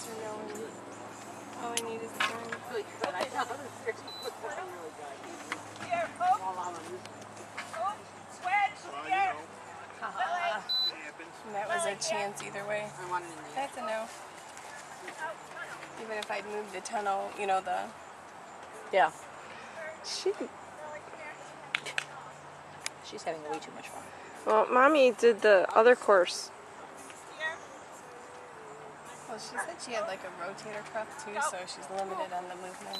yes or no. And all I need is a sign. Really good. I know. Seriously, look, that's really good. Here, hook, All out on this. hook, switch, here. And that was a chance either way. I want it in. That's a no. Even if I'd moved the tunnel, you know, the. Yeah. She, She's having way too much fun. well, mommy did the other course. Well, she said she had like a rotator cuff too, so she's limited on the movement.